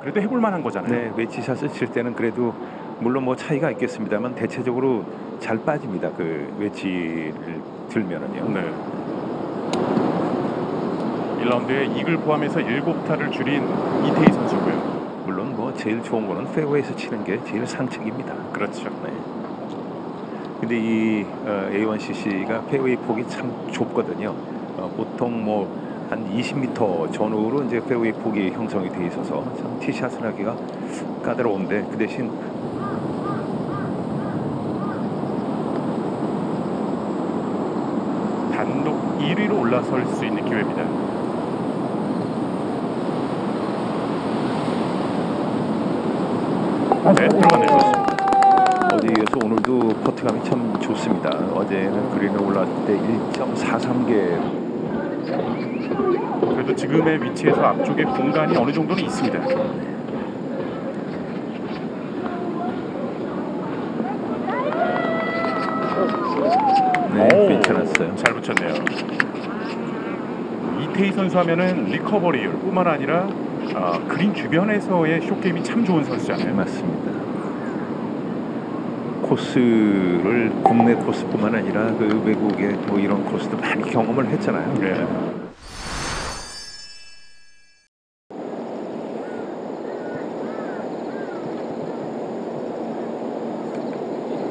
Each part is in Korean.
그래도 해볼 만한 거잖아요. 네, 웨지샷을 칠 때는 그래도 물론 뭐 차이가 있겠습니다만 대체적으로 잘 빠집니다. 그 웨지를 들면은요. 네. 1라운드에 이글 포함해서 7타를 줄인 이태희 선수고요. 물론 뭐 제일 좋은 거는 페어웨이에서 치는 게 제일 상책입니다. 그렇죠. 네. 근데 이 어, A1CC가 페어웨이 폭이 참 좁거든요. 어, 보통 뭐 한 20m 전후로 이제 페어웨이 폭이 형성이 돼 있어서 참 티샷을 하기가 까다로운데 그 대신 단독 1위로 올라설 수 있는 기회입니다. 네, 들어가네요. 어제에 이어서 오늘도 퍼트감이 참 좋습니다. 어제는 그린에 올라왔을 때 1.43개 그래도 지금의 위치에서 앞쪽에 공간이 어느 정도는 있습니다. 네, 오. 괜찮았어요. 잘 붙였네요. 이태희 선수 하면은 리커버리뿐만 아니라 아, 그린 주변에서의 숏 게임이 참 좋은 네, 선수잖아요. 맞습니다. 코스를 국내 코스뿐만 아니라 그 외국의 뭐 이런 코스도 많이 경험을 했잖아요. 네.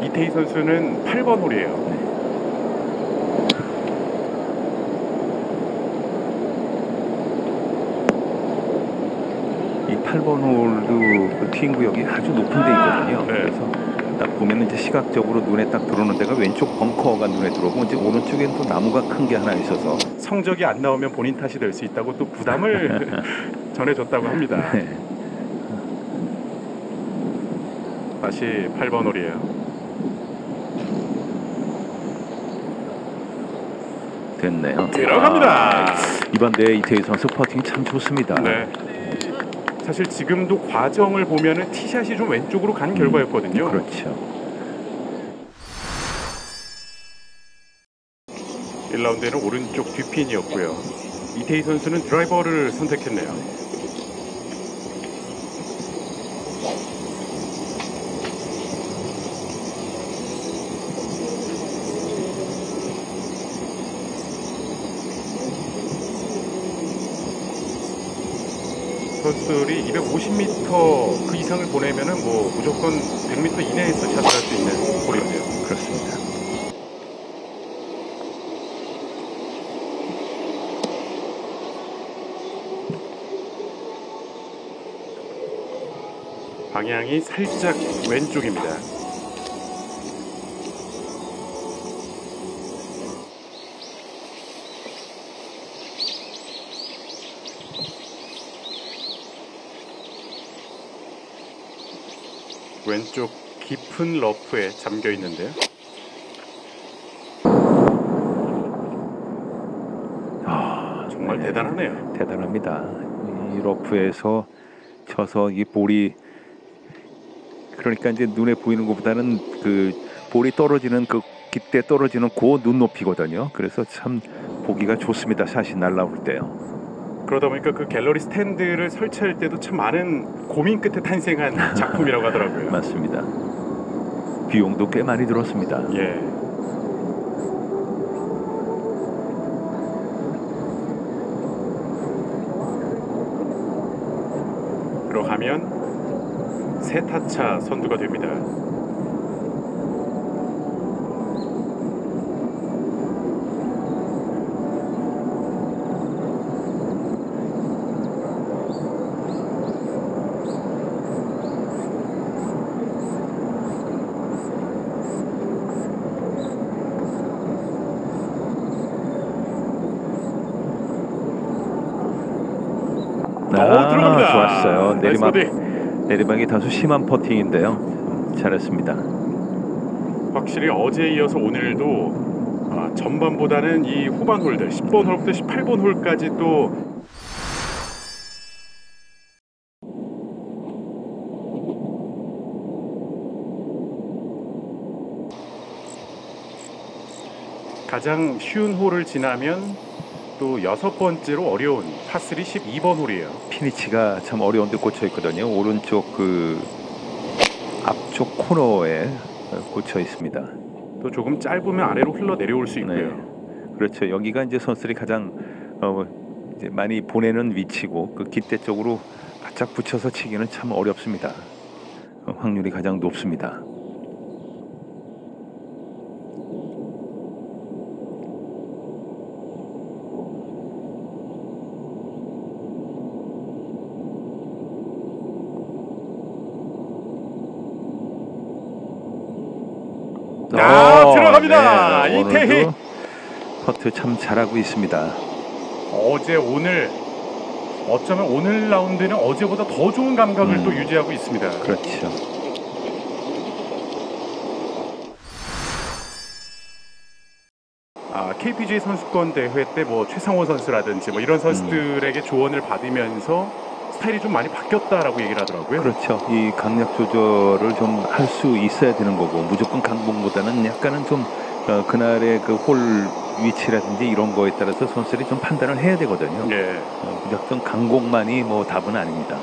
이태희 선수는 8번 홀이에요. 이 8번 홀도 그 티잉 구역이 아주 높은 데 있거든요. 네. 그래서 딱 보면 이제 시각적으로 눈에 딱 들어오는 데가 왼쪽 벙커가 눈에 들어오고 이제 오른쪽엔 또 나무가 큰 게 하나 있어서 성적이 안 나오면 본인 탓이 될 수 있다고 또 부담을 전해줬다고 합니다. 네. 다시 8번 홀이에요. 됐네요. 들어갑니다. 아, 이번 대회 이태희 선수 퍼팅이 참 좋습니다. 네. 사실 지금도 과정을 보면은 티샷이 좀 왼쪽으로 간 결과였거든요. 그렇죠. 1라운드에는 오른쪽 뒷핀이었고요. 이태희 선수는 드라이버를 선택했네요. 선수들이 250m 그 이상을 보내면은 뭐 무조건 100m 이내에서 샷을 할수 있는 홀이었네요. 그렇습니다. 방향이 살짝 왼쪽입니다. 왼쪽 깊은 러프에 잠겨 있는데요. 아, 정말 네. 대단하네요. 대단합니다. 이 러프에서 쳐서 이 볼이 그러니까 이제 눈에 보이는 것보다는 그 볼이 떨어지는 그 깃대 떨어지는 그 눈높이거든요. 그래서 참 보기가 좋습니다. 샷이 날라올 때요. 그러다 보니까 그 갤러리 스탠드를 설치할 때도 참 많은 고민 끝에 탄생한 작품이라고 하더라고요. 맞습니다. 비용도 꽤 많이 들었습니다. 예. 들어가면 세 타차 선두가 됩니다. 오, 들어갑니다. 아, 좋았어요. nice 내리막 버디. 내리막이 다소 심한 퍼팅인데요. 잘했습니다. 확실히 어제에 이어서 오늘도 아, 전반보다는 이 후반 홀들 10번 홀부터 18번 홀까지 또 가장 쉬운 홀을 지나면 또 여섯 번째로 어려운 파3 12번 홀이에요. 피니치가 참 어려운 데 꽂혀 있거든요. 오른쪽 그 앞쪽 코너에 꽂혀 있습니다. 또 조금 짧으면 아래로 흘러 내려올 수 있고요. 네. 그렇죠. 여기가 이제 선수들이 가장 어, 이제 많이 보내는 위치고 그 깃대 쪽으로 바짝 붙여서 치기는 참 어렵습니다. 어, 확률이 가장 높습니다. 아, 어, 들어갑니다. 네, 이태희. 오늘도 퍼트 참 잘하고 있습니다. 어제 오늘 어쩌면 오늘 라운드는 어제보다 더 좋은 감각을 음. 또 유지하고 있습니다. 그렇죠. 아, KPGA 선수권 대회 때 뭐 최상호 선수라든지 뭐 이런 선수들에게 조언을 받으면서 스타일이 좀 많이 바뀌었다라고 얘기를 하더라고요. 그렇죠. 이 강약 조절을 좀 할 수 있어야 되는 거고 무조건 강봉보다는 약간은 좀 어, 그날의 그 홀 위치라든지 이런 거에 따라서 선수들이 좀 판단을 해야 되거든요. 예. 어, 무조건 강공만이 뭐 답은 아닙니다.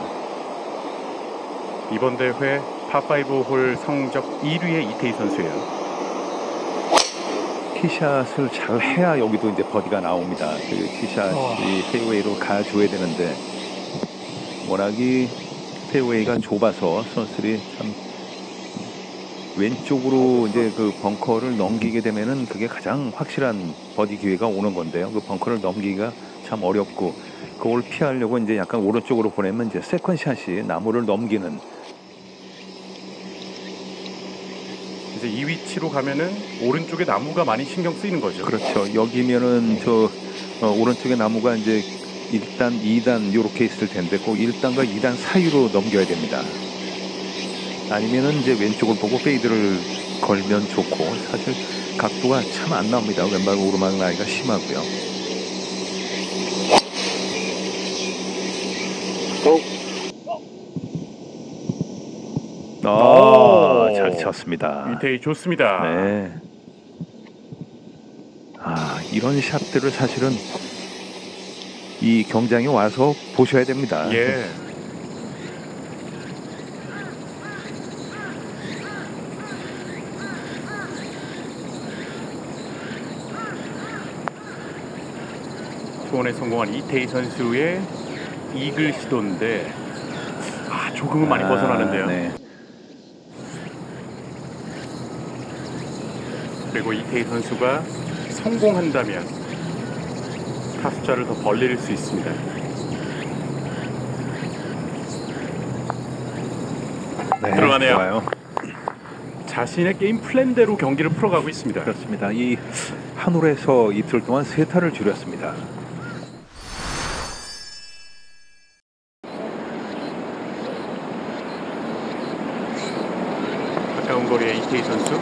이번 대회 파5 홀 성적 1위의 이태희 선수예요. 티샷을 잘 해야 여기도 이제 버디가 나옵니다. 그 티샷이 페어웨이로 가줘야 되는데 워낙이 페어웨이가 좁아서 선수들이 참 왼쪽으로 이제 그 벙커를 넘기게 되면은 그게 가장 확실한 버디 기회가 오는 건데요. 그 벙커를 넘기기가 참 어렵고 그걸 피하려고 이제 약간 오른쪽으로 보내면 이제 second shot이 나무를 넘기는 이제 이 위치로 가면은 오른쪽에 나무가 많이 신경 쓰이는 거죠. 그렇죠. 여기면은 저 어, 오른쪽에 나무가 이제 1단, 2단 이렇게 있을 텐데 꼭 1단과 2단 사이로 넘겨야 됩니다. 아니면은 이제 왼쪽을 보고 페이드를 걸면 좋고 사실 각도가 참 안 나옵니다. 왼발 오르막 라이가 심하고요. 아, 오. 잘 쳤습니다. 이태희 좋습니다. 네. 아 이런 샷들을 사실은 이 경기장에 와서 보셔야 됩니다. 예. 투혼에 성공한 이태희 선수의 이글 시도인데 아 조금은 많이 아, 벗어나는데요. 네. 그리고 이태희 선수가 성공한다면 타수자를 더 벌릴 수 있습니다. 네, 들어가네요. 좋아요. 자신의 게임 플랜대로 경기를 풀어가고 있습니다. 그렇습니다. 이 한올에서 이틀 동안 세 타를 줄였습니다. 가까운 거리의 이태희 선수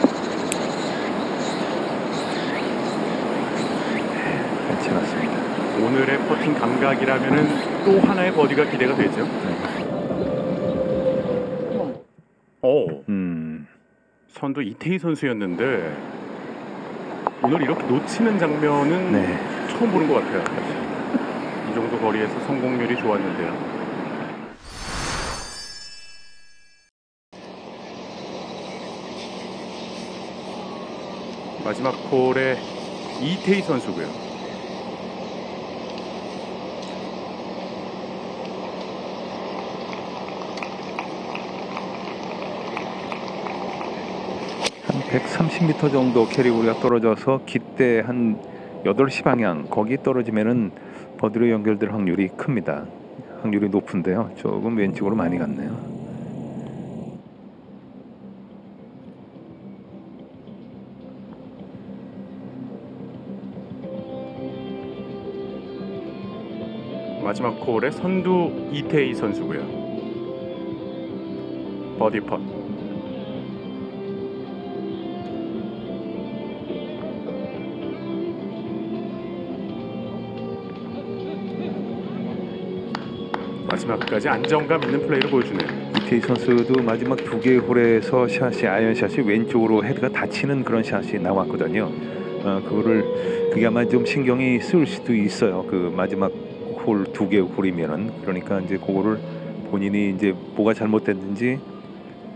괜찮았습니다. 오늘의 퍼팅 감각이라면은 또 하나의 버디가 기대가 되죠. 네. 오 음, 선두 이태희 선수였는데 오늘 이렇게 놓치는 장면은 네. 처음 보는 것 같아요. 이 정도 거리에서 성공률이 좋았는데요. 마지막 홀에 이태희 선수고요. 한 130m 정도 캐리고리가 떨어져서 깃대 한 8시 방향 거기 떨어지면은 버디로 연결될 확률이 큽니다. 확률이 높은데요. 조금 왼쪽으로 많이 갔네요. 마지막 홀에 선두 이태희 선수고요. 버디 펏. 마지막까지 안정감 있는 플레이를 보여주네요. 이태희 선수도 마지막 두 개의 홀에서 샷이 아이언 샷이 왼쪽으로 헤드가 닫히는 그런 샷이 나왔거든요. 어, 그거를 그게 아마 좀 신경이 쓰일 수도 있어요. 그 마지막 홀 두 개 홀이면은 그러니까 이제 그거를 본인이 이제 뭐가 잘못됐는지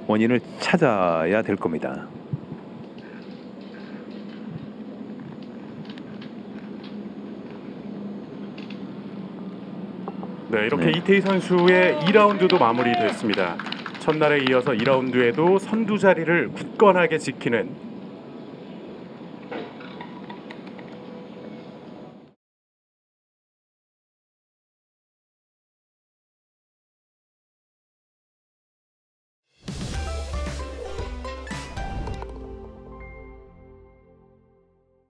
원인을 찾아야 될 겁니다. 네, 이렇게 네. 이태희 선수의 2라운드도 마무리됐습니다. 첫날에 이어서 2라운드에도 선두 자리를 굳건하게 지키는